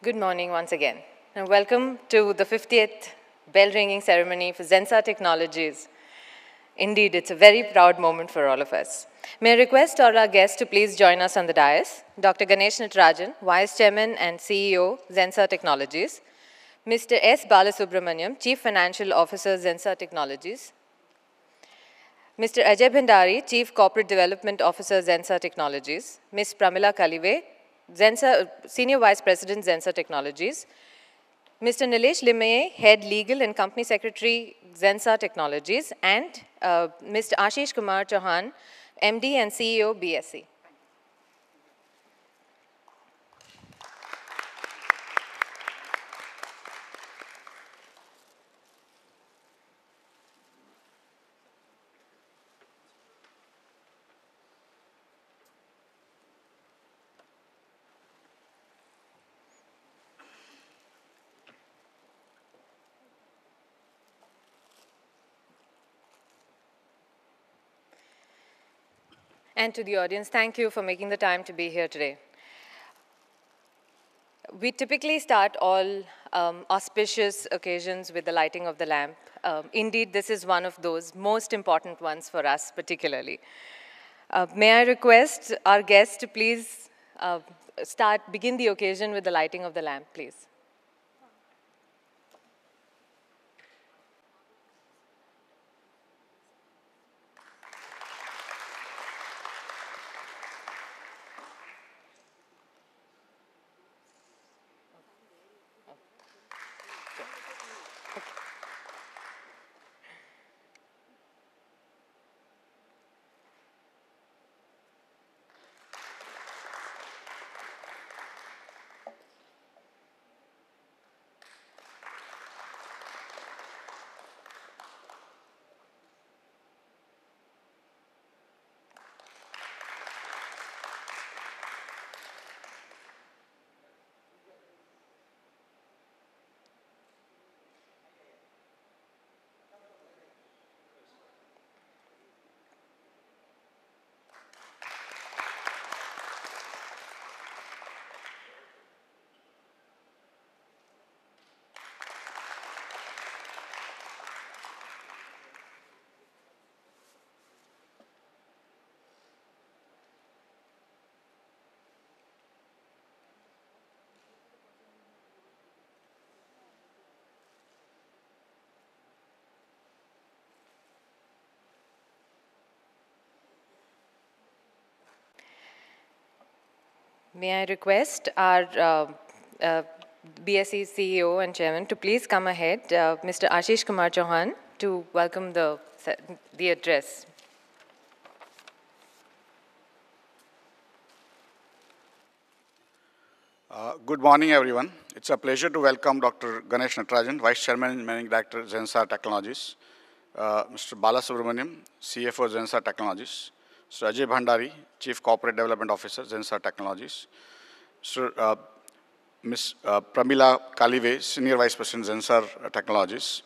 Good morning once again, and welcome to the 50th bell ringing ceremony for Zensar Technologies. Indeed, it's a very proud moment for all of us. May I request all our guests to please join us on the dais. Dr. Ganesh Natarajan, Vice Chairman and CEO, Zensar Technologies. Mr. S. Balasubramaniam, Chief Financial Officer, Zensar Technologies. Mr. Ajay Bhandari, Chief Corporate Development Officer, Zensar Technologies. Ms. Pramila Kalive, Zensar, Senior Vice President, Zensar Technologies. Mr. Nilesh Limaye, Head Legal and Company Secretary, Zensar Technologies. And uh, Mr. Ashish Kumar Chauhan, MD and CEO, BSE. And to the audience, thank you for making the time to be here today. We typically start all um, auspicious occasions with the lighting of the lamp. Um, indeed, this is one of those most important ones for us particularly. Uh, may I request our guests to please uh, start, begin the occasion with the lighting of the lamp, please. May I request our uh, uh, BSE CEO and Chairman to please come ahead, uh, Mr. Ashish Kumar Chauhan, to welcome the, the address. Uh, good morning, everyone. It's a pleasure to welcome Dr. Ganesh Natarajan, Vice Chairman and Managing Director, Zensar Technologies, uh, Mr. Balasubramaniam, CFO, Zensar Technologies, Mr. Ajay Bhandari, Chief Corporate Development Officer, Zensar Technologies. Mr. Uh, Ms. Uh, Pramila Kalive, Senior Vice President, Zensar Technologies.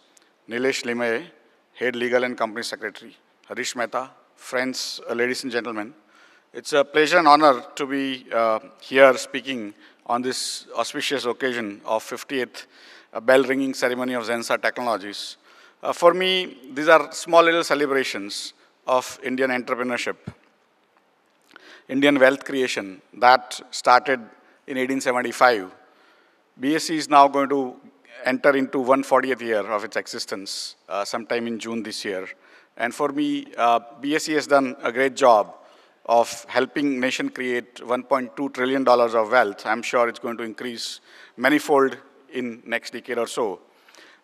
Nilesh Limaye, Head Legal and Company Secretary. Harish Mehta, friends, uh, ladies and gentlemen. It's a pleasure and honor to be uh, here speaking on this auspicious occasion of 50th uh, bell ringing ceremony of Zensar Technologies. Uh, for me, these are small little celebrations of Indian entrepreneurship, Indian wealth creation that started in 1875. BSE is now going to enter into 140th year of its existence uh, sometime in June this year. And for me, uh, BSE has done a great job of helping nation create $1.2 trillion of wealth. I'm sure it's going to increase manifold in next decade or so.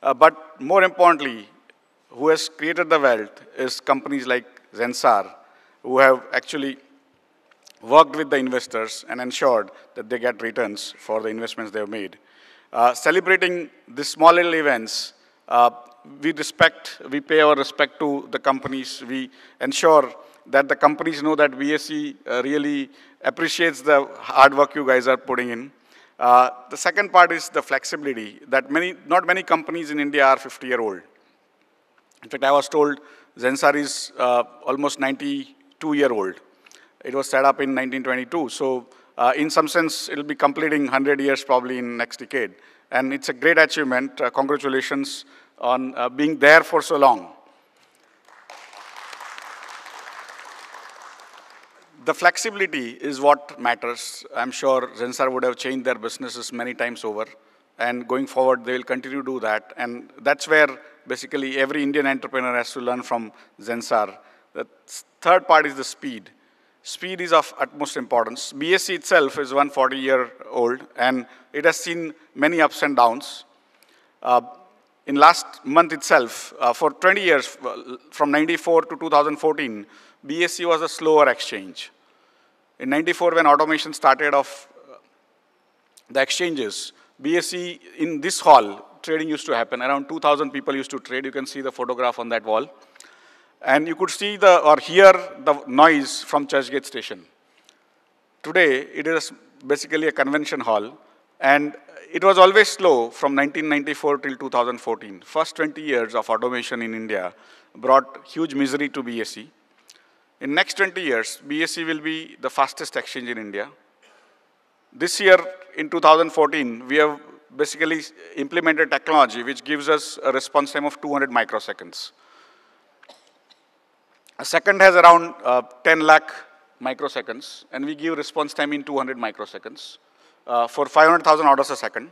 Uh, but more importantly, who has created the wealth is companies like Zensar, who have actually worked with the investors and ensured that they get returns for the investments they have made. Uh, celebrating these small little events, uh, we respect, we pay our respect to the companies. We ensure that the companies know that BSE uh, really appreciates the hard work you guys are putting in. Uh, the second part is the flexibility that many, not many companies in India are 50 year old. In fact, I was told Zensar is uh, almost 92 year old. It was set up in 1922. So Uh, in some sense, it'll be completing 100 years probably in next decade. And it's a great achievement. Uh, congratulations on uh, being there for so long. The flexibility is what matters. I'm sure Zensar would have changed their businesses many times over. And going forward, they will continue to do that. And that's where basically every Indian entrepreneur has to learn from Zensar. The third part is the speed. Speed is of utmost importance. BSE itself is 140 year old, and it has seen many ups and downs. Uh, in last month itself, uh, for 20 years, from 94 to 2014, BSE was a slower exchange. In 94, when automation started off uh, the exchanges, BSE in this hall, trading used to happen. Around 2,000 people used to trade. You can see the photograph on that wall. And you could see the, or hear the noise from Churchgate station. Today, it is basically a convention hall. And it was always slow from 1994 till 2014. First 20 years of automation in India brought huge misery to BSE. In next 20 years, BSE will be the fastest exchange in India. This year, in 2014, we have basically implemented technology which gives us a response time of 200 microseconds. A second has around uh, 10 lakh microseconds, and we give response time in 200 microseconds uh, for 500,000 orders a second.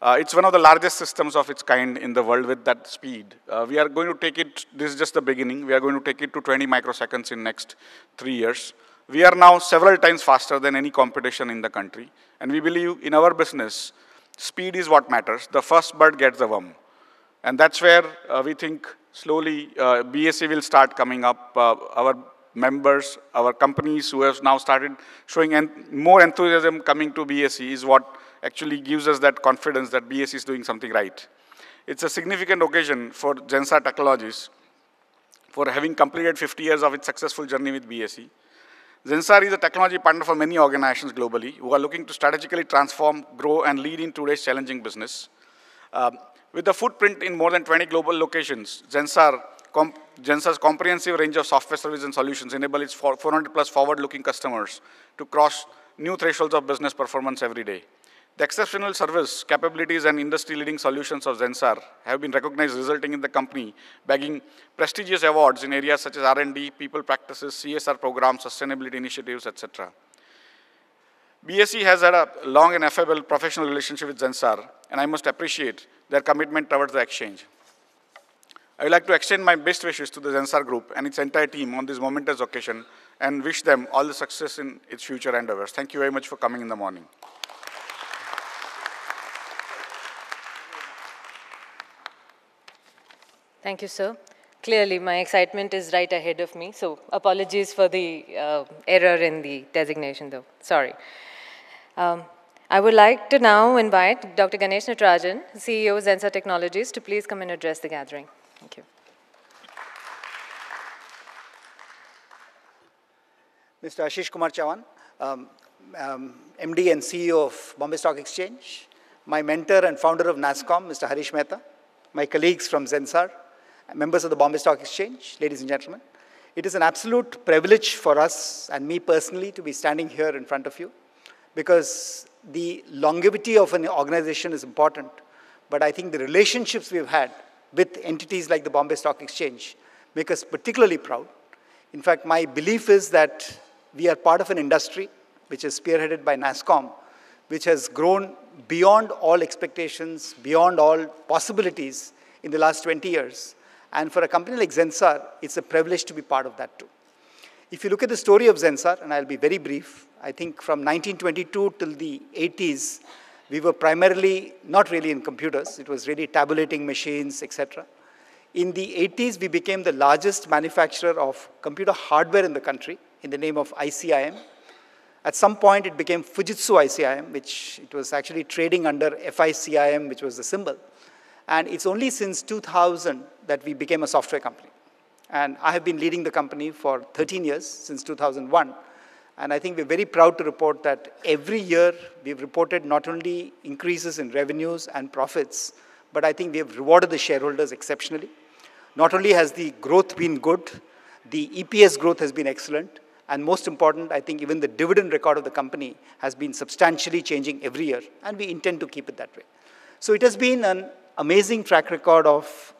Uh, it's one of the largest systems of its kind in the world with that speed. Uh, we are going to take it, this is just the beginning, we are going to take it to 20 microseconds in next three years. We are now several times faster than any competition in the country. And we believe in our business, speed is what matters. The first bird gets the worm. And that's where uh, we think slowly uh, BSE will start coming up. Uh, our members, our companies who have now started showing en more enthusiasm coming to BSE is what actually gives us that confidence that BSE is doing something right. It's a significant occasion for Zensar Technologies for having completed 50 years of its successful journey with BSE. Zensar is a technology partner for many organizations globally who are looking to strategically transform, grow, and lead in today's challenging business. Um, with a footprint in more than 20 global locations, Zensar Zensar's comprehensive range of software services and solutions enable its 400 plus forward-looking customers to cross new thresholds of business performance every day. The exceptional service, capabilities, and industry-leading solutions of Zensar have been recognized, resulting in the company bagging prestigious awards in areas such as R&D, people practices, CSR programs, sustainability initiatives, etc. BSE has had a long and affable professional relationship with Zensar, and I must appreciate their commitment towards the exchange. I would like to extend my best wishes to the Zensar Group and its entire team on this momentous occasion and wish them all the success in its future endeavors. Thank you very much for coming in the morning. Thank you, sir. Clearly, my excitement is right ahead of me, so apologies for the uh, error in the designation, though. Sorry. Um, I would like to now invite Dr. Ganesh Natarajan, CEO of Zensar Technologies, to please come and address the gathering. Thank you. Mr. Ashish Kumar Chavan, um, um, MD and CEO of Bombay Stock Exchange, my mentor and founder of NASSCOM, Mr. Harish Mehta, my colleagues from Zensar, members of the Bombay Stock Exchange, ladies and gentlemen. It is an absolute privilege for us and me personally to be standing here in front of you because the longevity of an organization is important, but I think the relationships we've had with entities like the Bombay Stock Exchange make us particularly proud. In fact, my belief is that we are part of an industry which is spearheaded by NASSCOM, which has grown beyond all expectations, beyond all possibilities in the last 20 years. And for a company like Zensar, it's a privilege to be part of that too. If you look at the story of Zensar, and I'll be very brief, I think from 1922 till the 80s, we were primarily not really in computers. It was really tabulating machines, etc. In the 80s, we became the largest manufacturer of computer hardware in the country in the name of ICIM. At some point, it became Fujitsu ICIM, which it was actually trading under FICIM, which was the symbol. And it's only since 2000 that we became a software company. And I have been leading the company for 13 years, since 2001. And I think we're very proud to report that every year we've reported not only increases in revenues and profits, but I think we have rewarded the shareholders exceptionally. Not only has the growth been good, the EPS growth has been excellent, And most important, I think even the dividend record of the company has been substantially changing every year, and we intend to keep it that way. So it has been an amazing track record of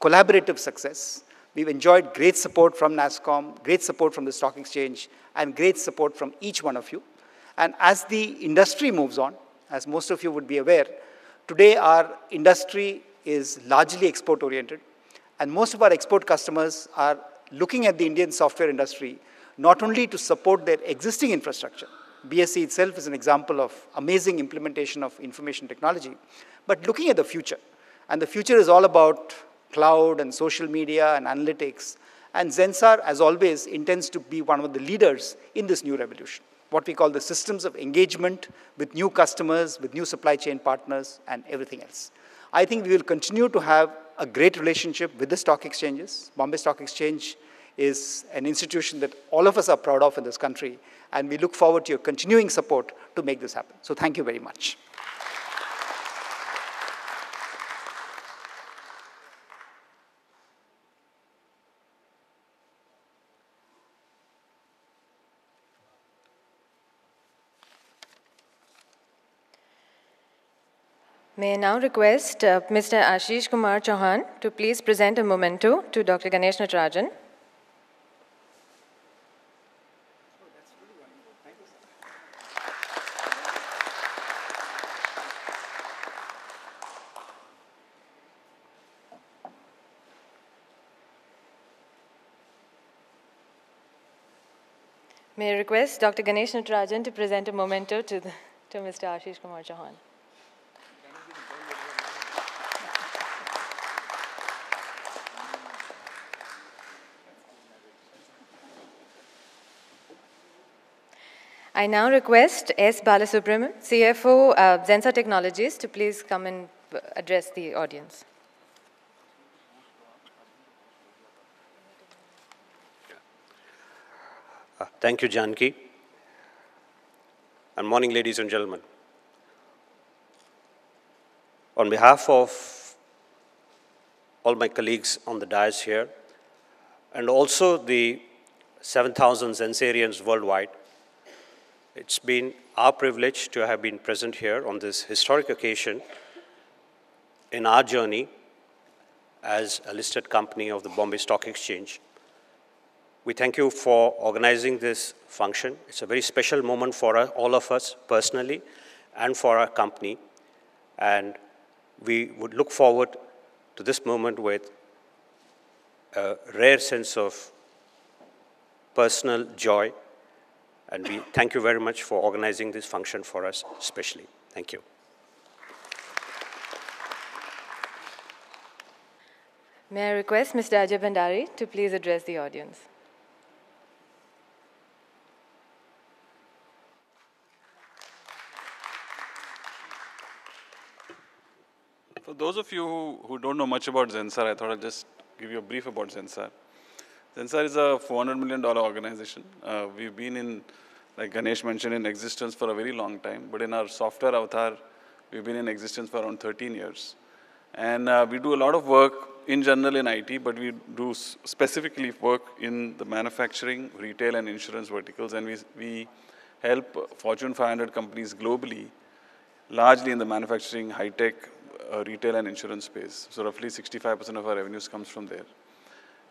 collaborative success. We've enjoyed great support from NASSCOM, great support from the stock exchange, and great support from each one of you. And as the industry moves on, as most of you would be aware, today our industry is largely export oriented, and most of our export customers are looking at the Indian software industry not only to support their existing infrastructure, BSE itself is an example of amazing implementation of information technology, but looking at the future. And the future is all about cloud and social media and analytics. And Zensar, as always, intends to be one of the leaders in this new revolution, what we call the systems of engagement with new customers, with new supply chain partners, and everything else. I think we will continue to have a great relationship with the stock exchanges. Bombay Stock Exchange is an institution that all of us are proud of in this country, and we look forward to your continuing support to make this happen. So thank you very much. May I now request uh, Mr. Ashish Kumar Chauhan to please present a memento to Dr. Ganesh Natarajan. May I request Dr. Ganesh Natarajan to present a memento to, the, to Mr. Ashish Kumar Chauhan. I now request S. Balasubramanian, CFO, uh, Zensar Technologies, to please come and address the audience. Uh, thank you, Janki. And morning, ladies and gentlemen. On behalf of all my colleagues on the dais here, and also the 7,000 Zensarians worldwide, it's been our privilege to have been present here on this historic occasion in our journey as a listed company of the Bombay Stock Exchange. We thank you for organizing this function. It's a very special moment for us, all of us personally and for our company. And we would look forward to this moment with a rare sense of personal joy and we thank you very much for organizing this function for us, especially. Thank you. May I request Mr. Ajay Bhandari to please address the audience. For those of you who, who don't know much about Zensar, I thought I'd just give you a brief about Zensar. Zensar is a $400 million organization. Uh, we've been in, like Ganesh mentioned, in existence for a very long time. But in our software avatar, we've been in existence for around 13 years. And uh, we do a lot of work in general in IT, but we do specifically work in the manufacturing, retail, and insurance verticals. And we, we help Fortune 500 companies globally, largely in the manufacturing, high-tech, uh, retail, and insurance space. So roughly 65% of our revenues comes from there.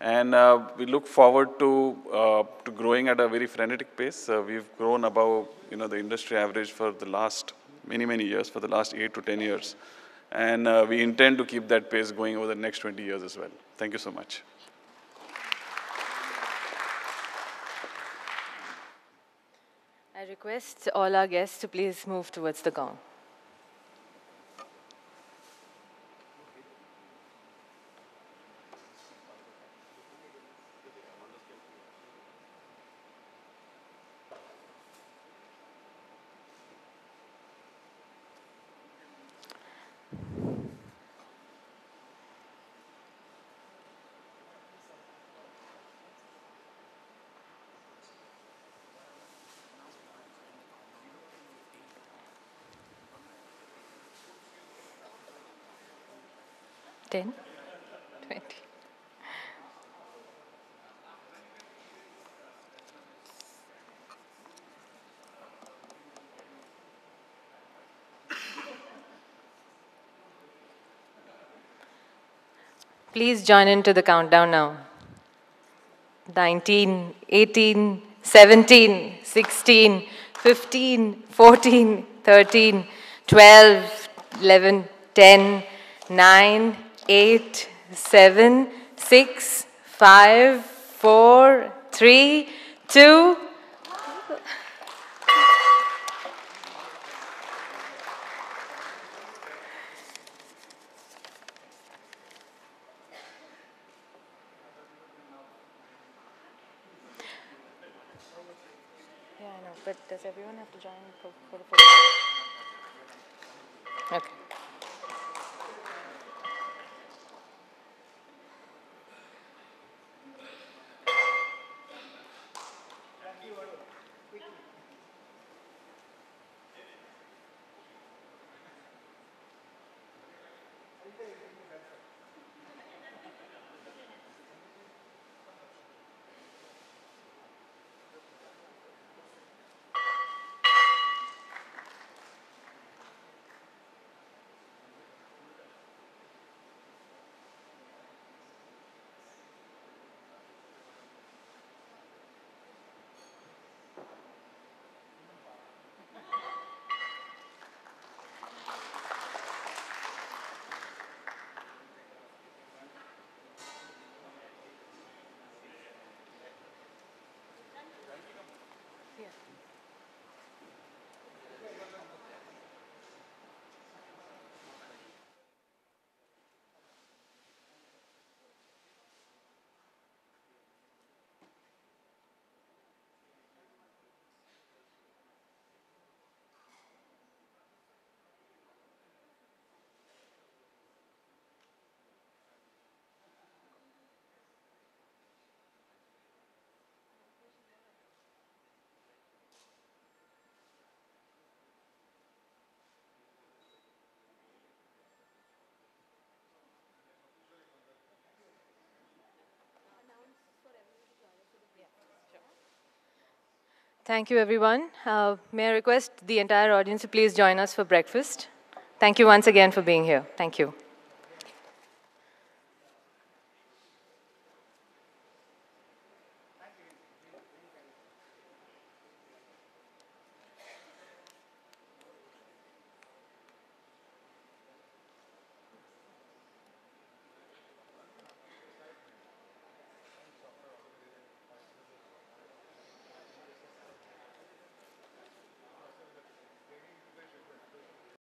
And uh, we look forward to, uh, to growing at a very frenetic pace. Uh, we've grown above you know, the industry average for the last many, many years, for the last eight to 10 years. And uh, we intend to keep that pace going over the next 20 years as well. Thank you so much. I request all our guests to please move towards the gong. 10, 20. Please join into the countdown now. 19, 18, 17, 16, 15, 14, 13, 12, 11, 10, 9, 8, 7, 6, 5, 4, 3, 2, Yeah, I know, but does everyone have to join for, for the photo? Okay. Thank you, everyone. Uh, may I request the entire audience to please join us for breakfast? Thank you once again for being here. Thank you.